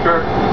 speaker.